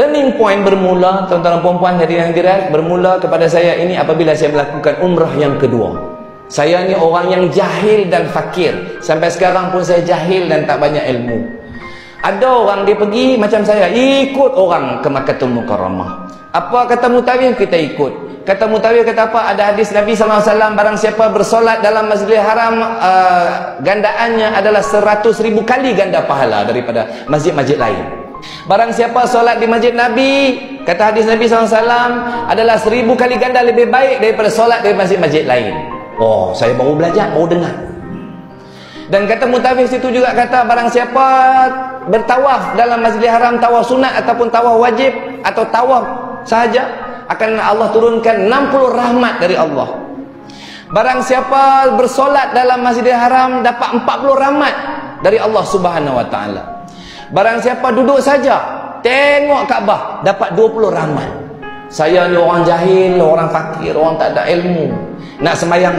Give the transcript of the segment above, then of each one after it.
Turning point bermula, tuan-tuan dan puan-puan hadirin hadirat, bermula kepada saya ini apabila saya melakukan umrah yang kedua. Saya ni orang yang jahil dan fakir. Sampai sekarang pun saya jahil dan tak banyak ilmu. Ada orang dia pergi macam saya, ikut orang ke Makkatul Mukarramah. Apa kata mutawif kita ikut. Kata mutawif kata apa? Ada hadis Nabi SAW barang siapa bersolat dalam Masjidil Haram uh, gandaannya adalah seratus ribu kali ganda pahala daripada masjid-masjid lain. Barang siapa solat di masjid Nabi, kata hadis Nabi SAW, adalah seribu kali ganda lebih baik daripada solat di masjid-masjid lain. Oh, saya baru belajar, baru dengar. Dan kata mutafis itu juga kata, barang siapa bertawaf dalam masjidil haram, tawaf sunat ataupun tawaf wajib, atau tawaf sahaja, akan Allah turunkan 60 rahmat dari Allah. Barang siapa bersolat dalam masjidil haram, dapat 40 rahmat dari Allah subhanahu wa ta'ala. Barang siapa duduk saja tengok Kaabah dapat 20 rahmat. Saya ni orang jahil, orang fakir, orang tak ada ilmu. Nak sembahyang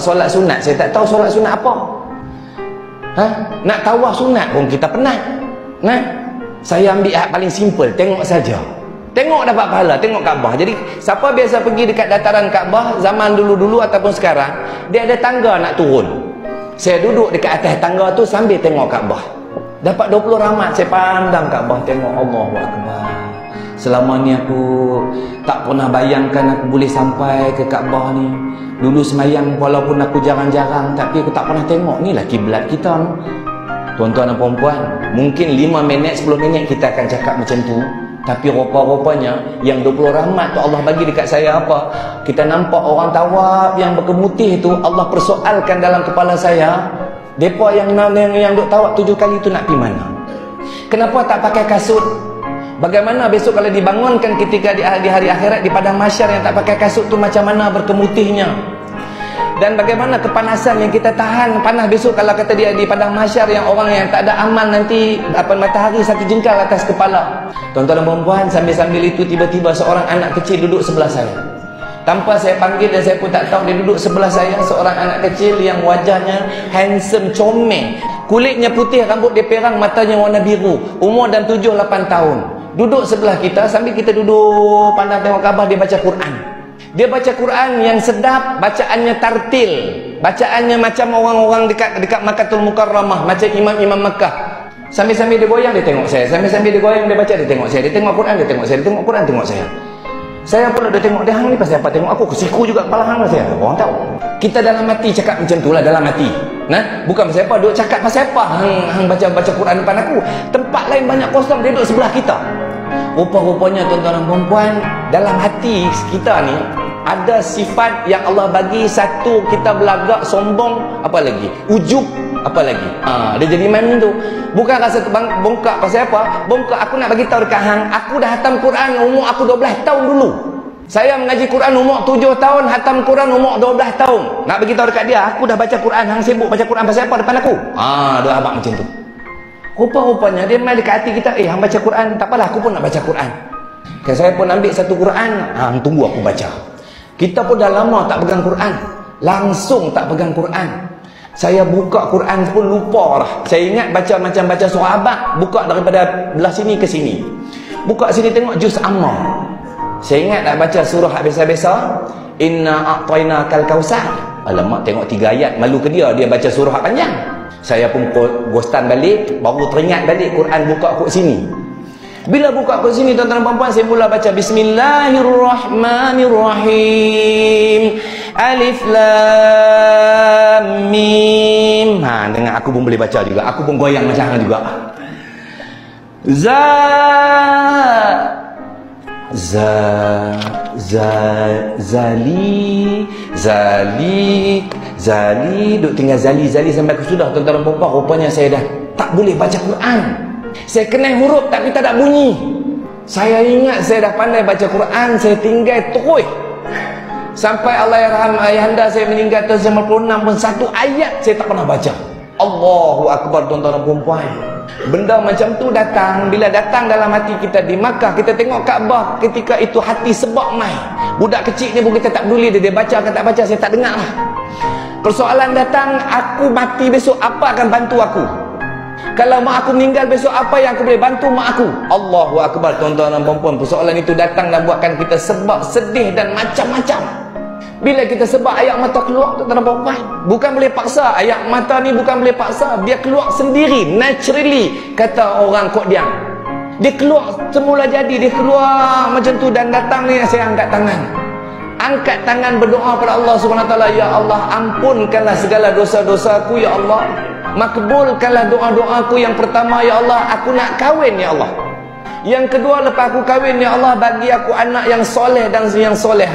solat sunat, saya tak tahu solat sunat apa. Ha? Nak tawaf sunat pun kita penat. Nah, saya ambil hak paling simple, tengok saja. Tengok dapat pahala, tengok Kaabah. Jadi, siapa biasa pergi dekat dataran Kaabah zaman dulu-dulu ataupun sekarang, dia ada tangga nak turun. Saya duduk dekat atas tangga tu sambil tengok Kaabah. Dapat 20 rahmat saya pandang Kaabah tengok Allahu Akbar. Selama ni aku tak pernah bayangkan aku boleh sampai ke Kaabah ni. Dulu semayang walaupun aku jarang-jarang tapi aku tak pernah tengok ni lah kiblat kita. Tuan-tuan dan puan-puan, mungkin 5 minit 10 minit kita akan cakap macam tu. Tapi rupa-rupanya yang 20 rahmat tu Allah bagi dekat saya apa? Kita nampak orang tawab yang berkemutih tu Allah persoalkan dalam kepala saya Depa yang yang yang duk tawak tujuh kali tu nak pi mana? Kenapa tak pakai kasut? Bagaimana besok kalau dibangunkan ketika di, di hari akhirat di padang mahsyar yang tak pakai kasut tu macam mana berkemutihnya? Dan bagaimana kepanasan yang kita tahan panas besok kalau kata dia di padang mahsyar yang orang yang tak ada amal nanti apa matahari satu jengkal atas kepala. Tuan-tuan dan puan-puan sambil-sambil itu tiba-tiba seorang anak kecil duduk sebelah saya. Tanpa saya panggil dan saya pun tak tahu dia duduk sebelah saya seorang anak kecil yang wajahnya handsome, comel. Kulitnya putih, rambut dia perang, matanya warna biru. Umur dan 7 8 tahun. Duduk sebelah kita sambil kita duduk pandang tengok khabar dia baca Quran. Dia baca Quran yang sedap, bacaannya tartil. Bacaannya macam orang-orang dekat dekat Makkahul Mukarramah, macam imam-imam Makkah. Sambil-sambil dia goyang dia tengok saya. Sambil-sambil dia goyang dia baca dia tengok saya. Dia tengok Quran dia tengok saya. Dia tengok Quran tengok saya. Saya pun ada tengok dia hang ni pasal apa tengok aku kesiku juga kepala hang saya. Orang tahu. Kita dalam hati cakap macam itulah dalam hati. Nah, bukan pasal apa duk cakap pasal apa hang hang baca baca Quran depan aku. Tempat lain banyak kosong dia duduk sebelah kita. Rupa-rupanya tuan-tuan dan puan dalam hati kita ni ada sifat yang Allah bagi satu kita belagak sombong apa lagi ujub apa lagi? Ha, dia jadi main tu. Bukan rasa bang, bongkak pasal apa? Bongkak aku nak bagi tahu dekat hang. Aku dah hatam Quran umur aku 12 tahun dulu. Saya mengaji Quran umur 7 tahun hatam Quran umur 12 tahun. Nak bagi tahu dekat dia aku dah baca Quran. Hang sibuk baca Quran pasal apa depan aku? Ah ha, dia abang macam tu. Rupa-rupanya dia main dekat hati kita eh hang baca Quran. Tak apalah aku pun nak baca Quran. Kan saya pun ambil satu Quran. Hang tunggu aku baca. Kita pun dah lama tak pegang Quran. Langsung tak pegang Quran saya buka Quran pun lupa lah. Saya ingat baca macam baca surah abad. Buka daripada belah sini ke sini. Buka sini tengok juz amma. Saya ingat nak baca surah biasa-biasa. Inna a'tayna kal kausar. Alamak tengok tiga ayat. Malu ke dia. Dia baca surah panjang. Saya pun gostan balik. Baru teringat balik Quran buka kat sini. Bila buka kat sini tuan-tuan dan puan saya mula baca Bismillahirrahmanirrahim. Alif Lam Mim. Ha, dengar aku pun boleh baca juga. Aku pun goyang macam hang juga. Za Za Za Zali Zali Zali duk tinggal Zali Zali sampai aku sudah tuan-tuan dan puan rupanya saya dah tak boleh baca Quran. Saya kenal huruf tapi tak ada bunyi. Saya ingat saya dah pandai baca Quran, saya tinggal terus Sampai Allah yarham ayahanda saya meninggal tahun 96 pun satu ayat saya tak pernah baca. Allahu Akbar tuan-tuan dan puan Benda macam tu datang bila datang dalam hati kita di Makkah kita tengok Kaabah ketika itu hati sebab mai. Budak kecil ni pun kita tak peduli dia, dia baca ke tak baca saya tak dengar lah. Persoalan datang aku mati besok apa akan bantu aku? Kalau mak aku meninggal besok apa yang aku boleh bantu mak aku? Allahu Akbar tuan-tuan dan puan-puan. Persoalan itu datang dan buatkan kita sebab sedih dan macam-macam. Bila kita sebab ayak mata keluar tuan-tuan dan puan-puan. Bukan boleh paksa. Ayak mata ni bukan boleh paksa. Dia keluar sendiri. Naturally. Kata orang kok dia. Dia keluar semula jadi. Dia keluar macam tu dan datang ni saya angkat tangan. Angkat tangan berdoa pada Allah SWT. Ya Allah ampunkanlah segala dosa-dosaku ya Allah makbulkanlah doa-doaku yang pertama ya Allah aku nak kahwin ya Allah yang kedua lepas aku kahwin ya Allah bagi aku anak yang soleh dan yang soleh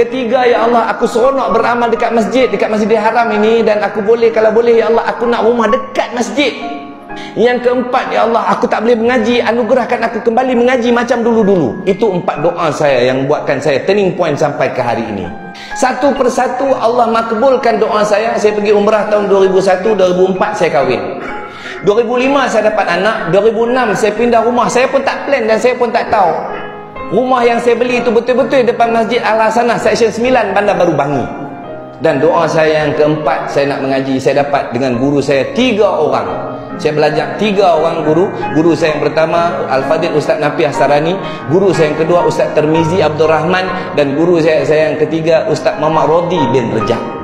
ketiga ya Allah aku seronok beramal dekat masjid dekat masjidil haram ini dan aku boleh kalau boleh ya Allah aku nak rumah dekat masjid yang keempat, Ya Allah, aku tak boleh mengaji. Anugerahkan aku kembali mengaji macam dulu-dulu. Itu empat doa saya yang buatkan saya turning point sampai ke hari ini. Satu persatu Allah makbulkan doa saya. Saya pergi umrah tahun 2001, 2004 saya kahwin. 2005 saya dapat anak. 2006 saya pindah rumah. Saya pun tak plan dan saya pun tak tahu. Rumah yang saya beli itu betul-betul depan Masjid Al-Hasanah, Seksyen 9, Bandar Baru Bangi. Dan doa saya yang keempat, saya nak mengaji. Saya dapat dengan guru saya tiga orang. Saya belajar tiga orang guru. Guru saya yang pertama Al-Fadil Ustaz Nafiah Sarani guru saya yang kedua Ustaz Termizi Abdul Rahman. Dan guru saya, saya yang ketiga Ustaz Muhammad Rodi bin Rejab